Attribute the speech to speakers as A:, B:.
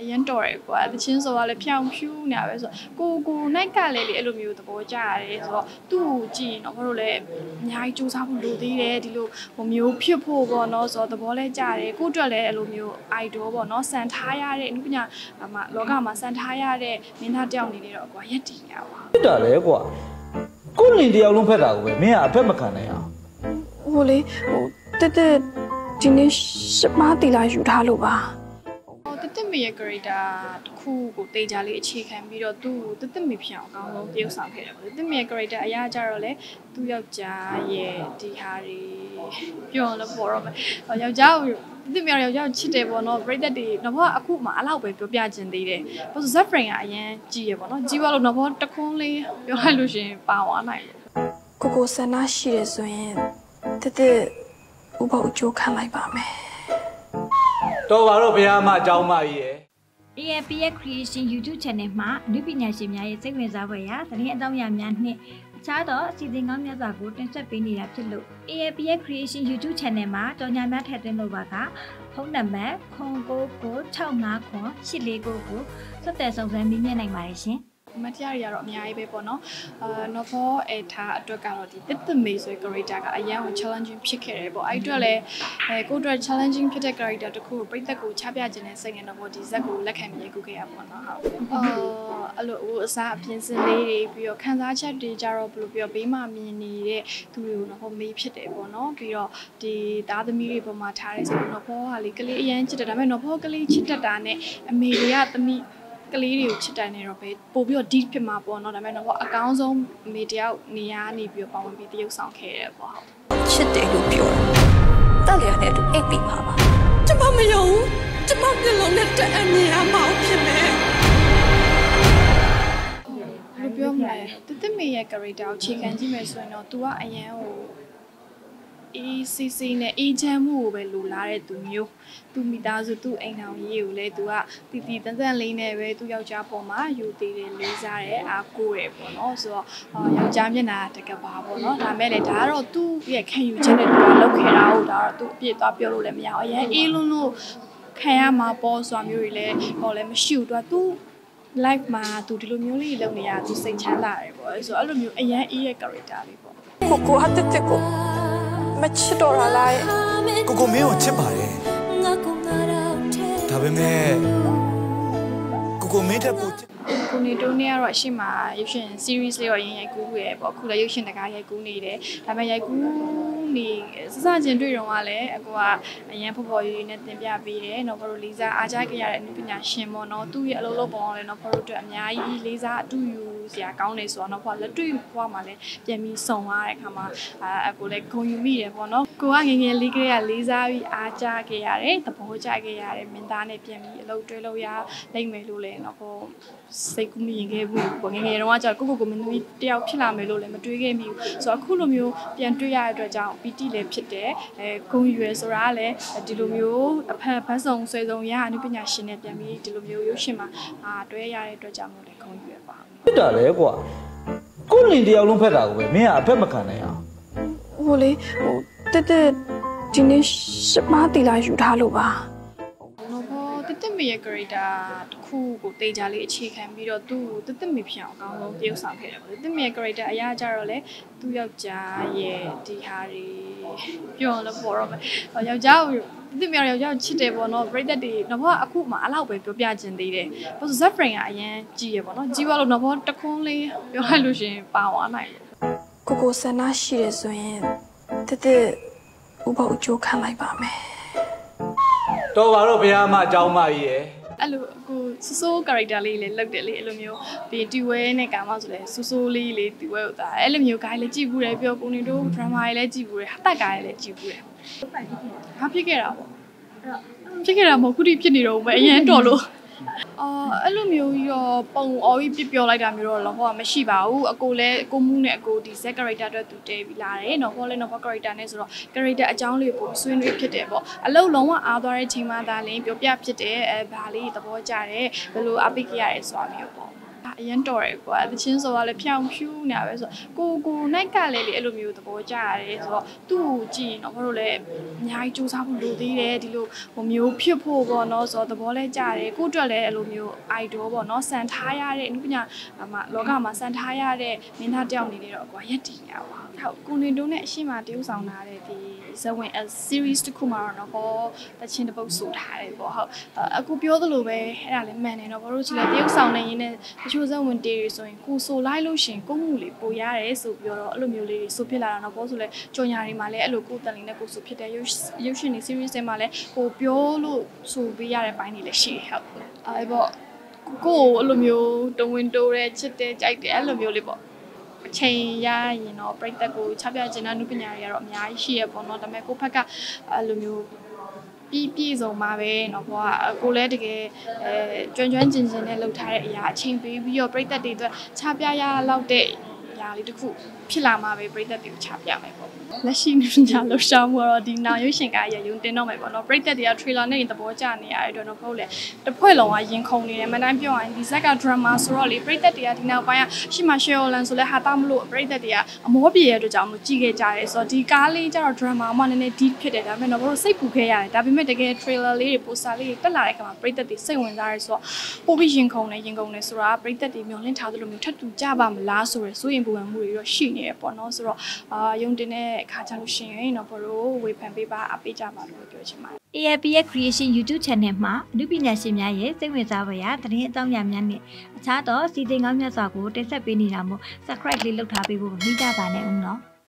A: အရင်တော်တယ်ကွာတချင်းဆိုတာလည်းဖြောင်ဖြူးနေတာပဲဆိုတော့ကိုကိုနိုင်ကလည်းလေအဲ့လိုမျိုးသဘောကျရတယ်ဆိုတော့သူ့ကိုကြည့်ရင်တော့ဘာလို့လဲအများကြီးစူးစမ်းဖို့လိုသေးတယ်ဒီလိုဟိုမျိုးဖြစ်ဖို့ပေါ့နော်ဆိုတော့သဘောလဲကျတယ်ကိုအတွက်လည်းအဲ့လိုမျိုး idol ပေါ့နော်စံထားရတဲ့အနုပညာအမလောကမှာစံထားရတဲ့မင်းသားတယောက်အနေနဲ့တော့ကွာရက်တည်နေရပါ
B: ဖြစ်တာလေကွာကိုလင်တယောက်လုံးဖက်တာကိုပဲမင်းကအဖက်မခံနိုင်အောင်
C: ဟိုလေဟိုတက်တက်ဒီနေ့ရှမတီလာယူထားလို့ပါ
A: ဟိုတက်တက် မီရဲ့ character တစ်ခုကိုတေချာလေးအခြေခံပြီးတော့သူ့ကိုတက်တက်မီဖြစ်အောင်အကောင်းဆုံးတရုပ်ဆောင်ခဲ့တယ်ပေါ့တက်တက်မီရဲ့ character အရာကြတော့လေသူ့ယောက်ျားရဲ့ဒီဟာတွေပြောလို့ပေါ်တော့မယ်ဟိုယောက်ျားကိုတက်တက်မီကတော့ယောက်ျားကိုချစ်တယ်ပေါ့နော်ပြိသက်တွေတော့ဘောအခုမှအလောက်ပဲပြောပြခြင်းသေးတယ်ဘာလို့ Z frame ကအရင်ကြီးရပေါ့နော်ကြီးပါလို့တော့ဘောတခွန်းလေးပြောလိုက်လို့ရှင်ပါသွားနိုင်တယ်
C: ကိုကိုဆန္ဒရှိရဆိုရင်တက်တက်ဥပ္ပအကျိုးခံလိုက်ပါမယ်
B: တော်ပါတော့ဘုရားမအကြောင်းမကြီးရဲ့
D: AFP ရဲ့ Creation YouTube Channel မှာအနုပညာရှင်များရဲ့စိတ်ဝင်စားဖွယ်ရာသတင်းအကြောင်းအရာများနှင့်အခြားသောအစီအစဉ်ကောင်းများစွာကိုတင်ဆက်ပေးနေတာဖြစ်လို့ AFP ရဲ့ Creation YouTube Channel မှာကြော်ညာများထည့်သွင်းလို့ပါကဖုန်းနံပါတ်0996598499ကိုဆက်သွယ်ဆောင်စမ်းမြင်နိုင်ပါတယ်ရှင်။
A: မတရားတွေကတော့အများကြီးပဲပေါ့နော်အာနော်ဖောအဲထားအတွက်ကတော့ဒီတစ်တမေဆိုတဲ့ character ကအရန်ကို challenging ဖြစ်ခဲ့တယ်ပေါ့အဲ့အတွက်လည်းအဲကိုယ့်အတွက် challenging ဖြစ်တဲ့ character တစ်ခုကိုပြည့်သက်ကိုချပြခြင်းနဲ့စိတ်နဲ့တော့ပေါ့ဒီဇက်ကိုလက်ခံပြီးကုခဲ့ရပေါ့နော်ဟုတ်အာအဲ့လိုဟိုအစားအပြင်စင်လေးတွေပြီးတော့ခန်းစားချက်တွေကြတော့ဘယ်လိုပြောဘေးမှာမြင်နေတဲ့သူတွေကိုတော့ဟိုမေးဖြစ်တယ်ပေါ့နော်ပြီးတော့ဒီသားသမီးတွေပေါ်မှာထားရဲဆိုတော့နော်ဖောကလေကလေးအရန်ချစ်တယ်ဒါပေမဲ့နော်ဖောကလေးချစ်တတ်တာနဲ့အမေတွေကသမီး ကလေးတွေကိုချစ်တိုင်နေတော့ပဲပို့ပြီးတော့ deep ဖြစ်မှာပေါ့နော်ဒါပေမဲ့တော့အကောင်းဆုံးမိတယောက်နေရာနေပြီးတော့ပါဝင်ပြီးတရုပ်ဆောင်ခဲ့ရတယ်ပေါ့ဟုတ်
E: ချစ်တယ်လို့ပြောတာတက်လျာနဲ့အတူအိတ်ပြီးပါပါ
F: ကျမမယုံကျမကလုံးနဲ့တအမြင်အမောက်ဖြစ်မယ်
A: ဘယ်လိုပြောမလဲတသက်မေရဲ့ character ကိုခြေခံကြည့်မယ်ဆိုရင်တော့ तू ကအရန်ဟို အေးစီစီနဲ့အေးချမ်းမှုကိုပဲလိုလားတဲ့သူမျိုးသူမိသားစုသူ့အိမ်ထောင်ရေးကိုလည်းသူကတည်တည်တန်တန်လေးနဲ့ပဲသူယောက်ျားပေါ်မှာယူတည်တယ်လေးစားတယ်အားကိုးတယ်ပေါ့နော်ဆိုတော့ယောက်ျားမျက်နှာတကပါပေါ့နော်ဒါမဲ့လည်းဒါကတော့သူ့ရဲ့ခံယူချက်နဲ့သူကလောက်ခဲ့တာဟုတ်ဒါတော့သူအပြစ်သွားပြောလို့လည်းမရအောင်ရန်အေးလုံးလို့ခံရမှာပေါ့ဆိုတာမျိုးတွေလည်းဟောလည်းမရှိဘူးသူကသူ့ live မှာသူဒီလိုမျိုးလေးလုပ်နေရသူစိတ်ချမ်းသာတယ်ပေါ့ဆိုတော့အဲ့လိုမျိုးအရန်အေးရဲ့ character လေးပေါ့
C: ကိုကိုအတက်တက်ကို မချစ်တော့လား
G: ကိုကိုမင်းကိုချစ်ပါတယ်ဒါပေမဲ့ကိုကိုမင်းတက်ကိုချစ်
A: ကိုနေတိုးနေကတော့အရှိမရုပ်ရှင် series လေးတော့ရင်ရိုက်ကူးရယ်ပေါ့အခုလည်းရုပ်ရှင်တကားရိုက်ကူးနေတယ်ဒါပေမဲ့ရိုက်ကူးနေ စစချင်းတွေ့တော့ကလည်းအကူကအရင်ဖော်ဖော်ရွရွနဲ့တင်ပြပေးတယ်နော်ဘတို့လေးစားအားကြခဲ့ရတဲ့အနုပညာရှင်ပေါ့နော်သူ့ရဲ့အလုပ်လုပ်ပုံကလည်းနော်ဘတို့အတွက်အများကြီးလေးစားအတူယူစရာကောင်းနေဆိုတော့နော်ဘလက်တွေ့ဘွားမှာလည်းပြန်ပြီးစုံသွားတဲ့အခါမှာအာအကူလည်းဂုံယူမိတယ်ပေါ့နော်ကိုကငယ်ငယ်လေးကလေးကလေးစားပြီးအားကြခဲ့ရတယ်သဘောကျခဲ့ရတယ်မင်းသားနဲ့ပြန်ပြီးအလုပ်တွဲလုပ်ရလိမ့်မယ်လို့လည်းနော်ဟိုစိတ်ကူးမြင်ခဲ့ဘူးပေါ့ငယ်ငယ်တုန်းကကြာကိုကိုကိုမင်းသမီးတယောက်ဖြစ်လာမယ်လို့လည်းမတွေးခဲ့မိဘူးဆိုတော့အခုလိုမျိုးပြန်တွေ့ရတဲ့အတွက်ကြောင့်ပီတိလည်းဖြစ်တယ်အဲဂုံရွယ်ဆိုတာကလည်းဒီလိုမျိုးအဖက်ဘတ်ဆောင်ဆွဲဆောင်ရအနုပညာရှင်နဲ့ပြန်ပြီးဒီလိုမျိုးရုပ်ရှင်မှာအာတွဲရတဲ့အတွက်ကြောင့်မို့လည်းဂုံရွယ်ပါ
B: ဖြစ်တာလေကွာကိုလင်တယောက်လုံးဖက်တာကိုပဲမင်းကအဖက်မခံနိုင်အောင်
C: ဟိုလေဟိုတက်တက်ဒီနေ့ရှမတီလာယူထားလို့ပါ
A: နော်ဘောတက်တက်မီရဲ့ character တစ်ခုကိုတေချာလေးအခြေခံပြီးတော့သူ့ကိုတက်တက်မီဖြစ်အောင်အကောင်းဆုံးတရုပ်ဆောင်ခဲ့တယ်ပေါ့တက်တက်မီရဲ့ character အရာကြတော့လေသူ့ယောက်ျားရဲ့ဒီဟာတွေ ပြောလို့ပေါ်တော့မယ်ဟိုယောက်ျားကိုတက်တက်မီကတော့ယောက်ျားကိုချစ်တယ်ပေါ့နော်ပြိသက်တွေနော်ဘောအခုမှအလောက်ပဲပြောပြခြင်းသေးတယ်ဘာလို့ Z frame ကအရင်ကြီးရပေါ့နော်ကြီးပါလို့နော်ဘောတခွန်းလေးပြောလိုက်လို့ရှရင်ပါသွားနိုင်တယ်
C: ကိုကိုဆန္ဒရှိရဆိုရင်တက်တက်ဥပ္ပအကျိုးခံလိုက်ပါမယ်
B: တော်ပါတော့ဘုရားမအကြောင်းမကြီးရဲ့
A: အဲ့လိုအခုဆူဆိုး character လေးလည်းလောက်တယ်လေအဲ့လိုမျိုးပြီးတီဝဲနဲ့ကာမဆိုလဲဆူဆိုးလေးလေးတီဝဲကိုသားအဲ့လိုမျိုး guy လည်းကြည့်ဘူးတယ်ပြောကိုနေတို့ drama တွေလည်းကြည့်ဘူးတယ်ဟာတက် guy လည်းကြည့်ဘူးတယ်ဟာဖြစ်ခဲ့တာပေါ့ဖြစ်ခဲ့တာမဟုတ်ခုထိဖြစ်နေတော့ပဲအရင်တော်လို့ အော်အဲ့လိုမျိုးကြီးတော့ပုံအော်ပြီးပြပြောလိုက်တာမျိုးတော့လောဟောမရှိပါဘူးအကိုလည်းအကိုမှုနဲ့အကိုဒီ set character အတွက်သူတည်ပြီးလာတယ်နော်ဟောလည်းနော်ဟော character နဲ့ဆိုတော့ character အကြောင်းလေးကိုဆွေးနွေးဖြစ်တယ်ပေါ့အလုံးလုံးဝအားသွားတဲ့ချိန်မှဒါလည်းပြောပြဖြစ်တယ်အဲဘာလေးသဘောကျတယ်ဘယ်လိုအပိတ်ကြရတယ်ဆိုတာမျိုးပေါ့ အရင်တော်တယ်ကွာတချင်းဆိုတာလည်းဖြောင်ဖြူးနေတာပဲဆိုတော့ကိုကိုနိုင်ကလည်းလေအဲ့လိုမျိုးသဘောကျရတယ်ဆိုတော့သူ့ကိုကြည့်ရင်တော့ဘာလို့လဲအများကြီးစူးစမ်းဖို့လိုသေးတယ်ဒီလိုဟိုမျိုးဖြစ်ဖို့ပေါ့နော်ဆိုတော့သဘောလဲကျတယ်ကိုအတွက်လည်းအဲ့လိုမျိုး idol ပေါ့နော်စံထားရတဲ့အမှုပညာအမလောကမှာစံထားရတဲ့မင်းသားတယောက်အနေနဲ့တော့ကွာရက်တည်နေပါဟုတ်ကိုနေတုံးနဲ့အရှိမတရုပ်ဆောင်ထားတဲ့ဒီဇဝင် series တစ်ခုမှာတော့ဟောတချင်းတစ်ပုတ်ဆိုထားတယ်ပေါ့ဟုတ်အခုပြောသလိုပဲအဲ့ဒါလည်းမှန်တယ်နော်ဘာလို့ကြည့်လဲတရုပ်ဆောင်နေရင်းနဲ့တချို့ဇဝင်တေးတွေဆိုရင်ကိုဆိုလိုက်လို့ရှင်ကိုမှုလေးပိုရတယ်ဆိုပြီးတော့အဲ့လိုမျိုးလေးတွေဆိုဖြစ်လာတာနော်ဘောဆိုလဲကြော်ညာတွေမှာလည်းအဲ့လိုကိုတန်လေးနဲ့ကိုဆိုဖြစ်တဲ့ရုပ်ရုပ်ရှင်တွေ series တွေမှာလည်းကိုပြောလို့ဆိုပေးရတဲ့ဘိုင်းတွေလည်းရှိတယ်ဟုတ်အဲ့ပေါ့ကိုအဲ့လိုမျိုးတဝင်းတိုးတဲ့ချစ်တဲ့ကြိုက်တယ်အဲ့လိုမျိုးလေးပေါ့အချိန်ရရင်တော့ပြိတက်ကိုချပြကျင်တဲ့နုပညာတွေကတော့အများကြီးရှိရပေါ့နော်ဒါပေမဲ့ကိုဖက်ကအဲ့လိုမျိုး ပြီးပြည့်စုံပါပဲเนาะဘောကကိုလည်းတကယ်အဲကျွမ်းကျွမ်းကျင်ကျင်နဲ့လှုပ်ထားတဲ့အရာအချိန်ပေးပြီးတော့ပြိတက်တွေအတွက်ချပြရလောက်တဲ့ အရာလေးတစ်ခုဖြစ်လာမှာပဲပြိတက်တွေကိုချပြမယ်ပေါ့လက်ရှိနေညာလှုပ်ရှားမှုကတော့ဒီနာရွှေရှင်ကရရုံတင်တော့မယ်ပေါ့နော်ပြိတက်တွေက trailer နဲ့သဘောကျနေရတဲ့အတွက်တော့ဟုတ်လေတစ်ဖွဲ့လုံးကရင်ခုန်နေတယ်မတိုင်းပြောရင်ဒီဇက်က drama ဆိုတော့လေပြိတက်တွေကဒီနောက်ပိုင်းကရှိမှ share online ဆိုလဲဟာတာမလို့ပြိတက်တွေကအမောပြေရဲ့အတွက်ကြောင့်မလို့ကြည့်ခဲ့ကြတယ်ဆိုတော့ဒီကားလေးကျတော့ drama မှနည်းနည်း deep ဖြစ်တယ်ဒါပေမဲ့တော့တို့စိတ်ပူခဲ့ရတယ်ဒါပေမဲ့တကယ် trailer လေးတွေ poster လေးတွေတက်လာတဲ့အခါမှာပြိတက်တွေစိတ်ဝင်စားရဲဆိုတော့ပို့ပြီးရင်ခုန်နေရင်ခုန်နေဆိုတာပြိတက်တွေမျောလင့်ထားသလိုမျိုးထပ်တူကြပါမလားဆိုရယ်စိုးရင်ပူပန်မှုတွေတော့ရှိနေရပေါ့နော်ဆိုတော့အာယုံတင်တဲ့အခါကျလို့ရှိရင်တော့ဘလို့ဝေဖန်ပေးပါအပေးကြပါလို့ပြောချင်ပါတယ်
D: AAP ရဲ့ Creation YouTube Channel မှာအမှုပညာရှင်များရဲ့စိတ်ဝင်စားဖွယ်ရာသတင်းအကြောင်းအရာများနဲ့အခြားသောစီစဉ်ကောင်းမြတ်စွာကိုတင်ဆက်ပေးနေတာမို့ Subscribe လေးလုပ်ထားပေးဖို့မမေ့ကြပါနဲ့ဦးနော်